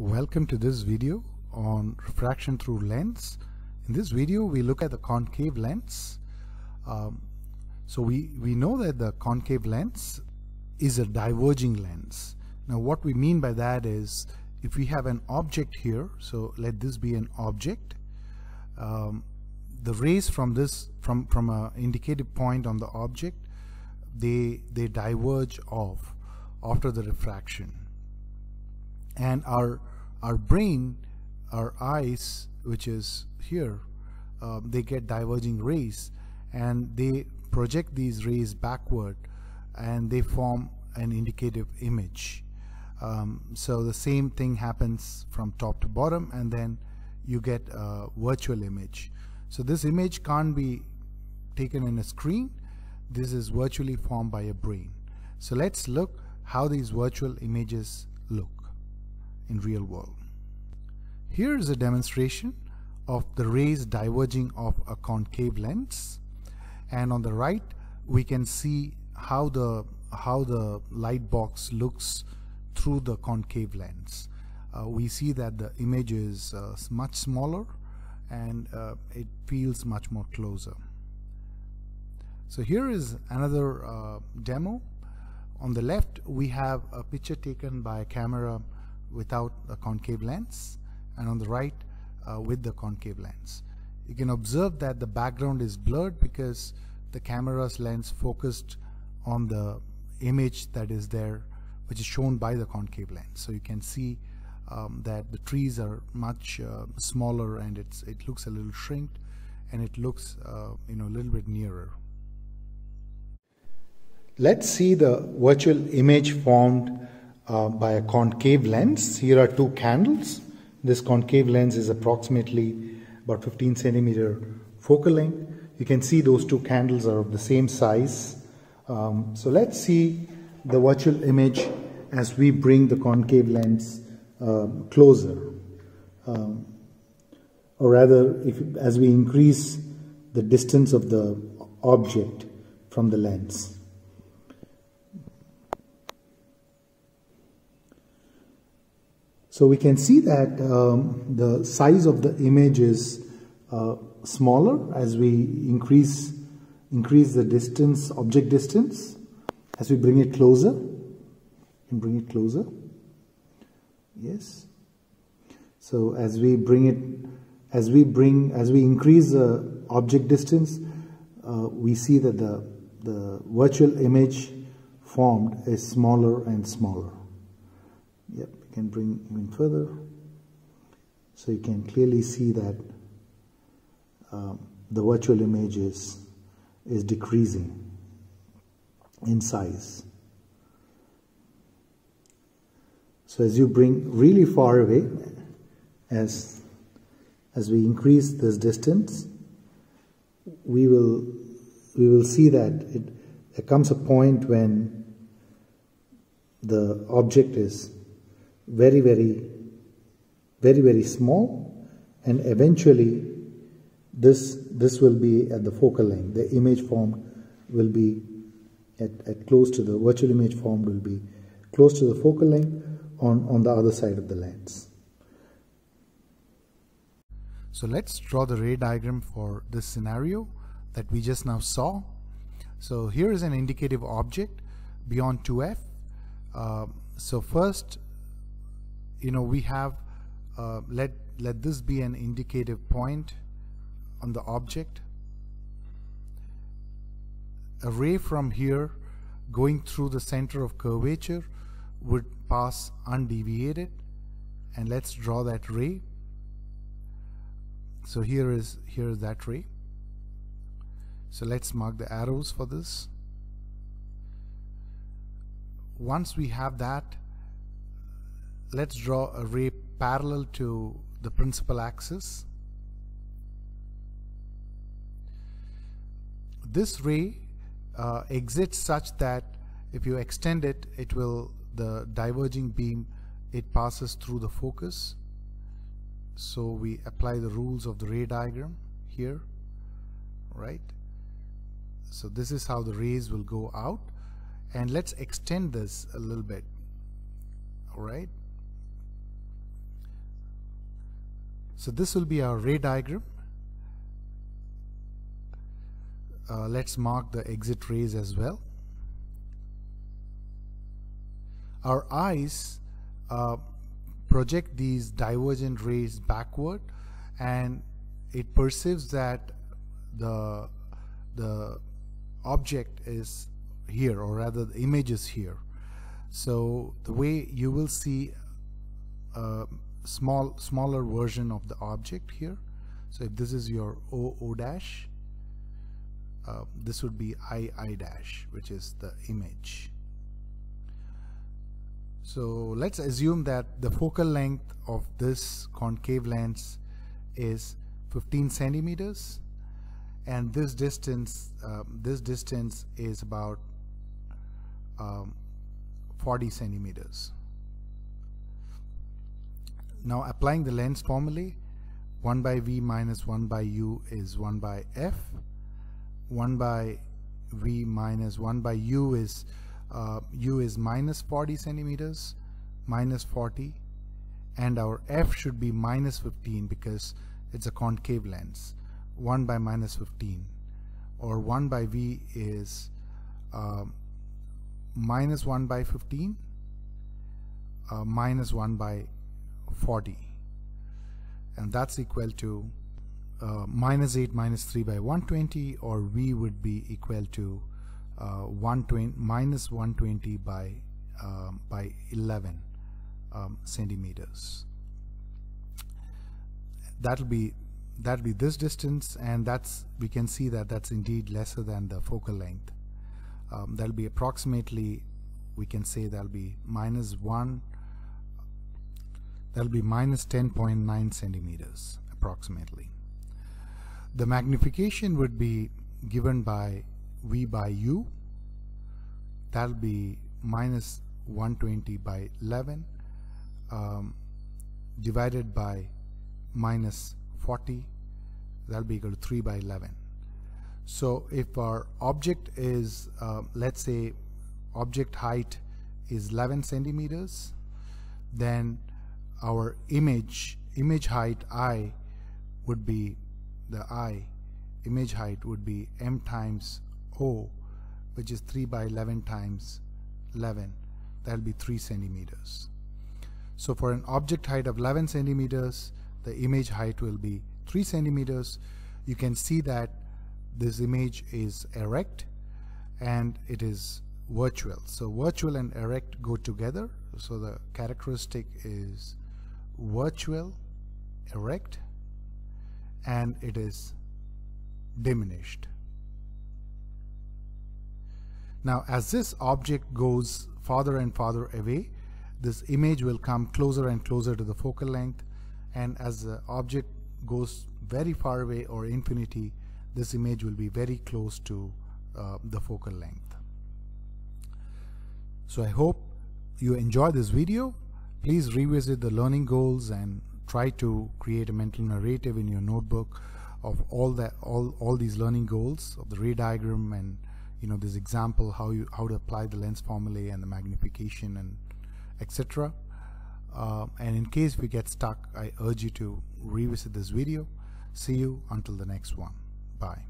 Welcome to this video on refraction through lens. In this video we look at the concave lens. Um, so we, we know that the concave lens is a diverging lens. Now what we mean by that is if we have an object here, so let this be an object, um, the rays from this from from a indicative point on the object they they diverge off after the refraction and our our brain our eyes which is here uh, they get diverging rays and they project these rays backward and they form an indicative image. Um, so the same thing happens from top to bottom and then you get a virtual image. So this image can't be taken in a screen. This is virtually formed by a brain. So let's look how these virtual images look in real world here is a demonstration of the rays diverging of a concave lens and on the right we can see how the how the light box looks through the concave lens uh, we see that the image is uh, much smaller and uh, it feels much more closer. So here is another uh, demo. On the left we have a picture taken by a camera without a concave lens and on the right uh, with the concave lens. You can observe that the background is blurred because the camera's lens focused on the image that is there which is shown by the concave lens. So you can see um, that the trees are much uh, smaller and it's it looks a little shrinked and it looks uh, you know a little bit nearer. Let's see the virtual image formed uh, by a concave lens. Here are two candles. This concave lens is approximately about 15 centimeter focal length. You can see those two candles are of the same size. Um, so let's see the virtual image as we bring the concave lens um, closer. Um, or rather, if, as we increase the distance of the object from the lens. So we can see that um, the size of the image is uh, smaller as we increase increase the distance, object distance, as we bring it closer. And bring it closer. Yes. So as we bring it as we bring as we increase the object distance uh, we see that the the virtual image formed is smaller and smaller. Yep can bring even further. So you can clearly see that um, the virtual image is is decreasing in size. So as you bring really far away, as, as we increase this distance, we will, we will see that it, there comes a point when the object is very, very, very, very small and eventually this, this will be at the focal length. The image formed will be at, at close to the virtual image formed will be close to the focal length on, on the other side of the lens. So let's draw the ray diagram for this scenario that we just now saw. So here is an indicative object beyond 2f. Uh, so first, you know, we have, uh, let, let this be an indicative point on the object. A ray from here going through the center of curvature would pass undeviated and let's draw that ray. So here is here is that ray. So let's mark the arrows for this. Once we have that let's draw a ray parallel to the principal axis. This ray uh, exits such that if you extend it it will the diverging beam it passes through the focus. So we apply the rules of the ray diagram here right? So this is how the rays will go out. And let's extend this a little bit all right so this will be our ray diagram. Uh, let's mark the exit rays as well. Our eyes uh, project these divergent rays backward and it perceives that the the object is here or rather the image is here. So the way you will see a small smaller version of the object here. So if this is your O O dash uh, this would be I I dash which is the image. So let's assume that the focal length of this concave lens is 15 centimeters and this distance uh, this distance is about um, 40 centimeters now applying the lens formulae 1 by v minus 1 by u is 1 by f. 1 by v minus 1 by u is uh, u is minus 40 centimeters minus 40 and our f should be minus 15 because it's a concave lens. 1 by minus 15 or 1 by v is uh, minus 1 by 15 uh, minus 1 by 40 and that's equal to uh, minus 8 minus 3 by 120 or v would be equal to uh, 120 minus 120 by um, by 11 um, centimeters. That'll be that'll be this distance and that's we can see that that's indeed lesser than the focal length. Um, that'll be approximately we can say that'll be minus 1 that'll be minus 10.9 centimeters approximately. The magnification would be given by V by U. That'll be minus 120 by 11 um, divided by minus 40 that'll be equal to 3 by 11 so if our object is uh, let's say object height is 11 centimeters then our image image height i would be the i image height would be m times o which is 3 by 11 times 11 that'll be 3 centimeters. So for an object height of 11 centimeters the image height will be 3 centimeters. You can see that this image is erect and it is virtual. So virtual and erect go together. So the characteristic is virtual erect and it is diminished. Now as this object goes farther and farther away this image will come closer and closer to the focal length. And as the object goes very far away or infinity this image will be very close to uh, the focal length. So I hope you enjoy this video please revisit the learning goals and try to create a mental narrative in your notebook of all that all all these learning goals of the ray diagram and you know this example how you how to apply the lens formulae and the magnification and etc uh, and in case we get stuck I urge you to revisit this video. See you until the next one. Bye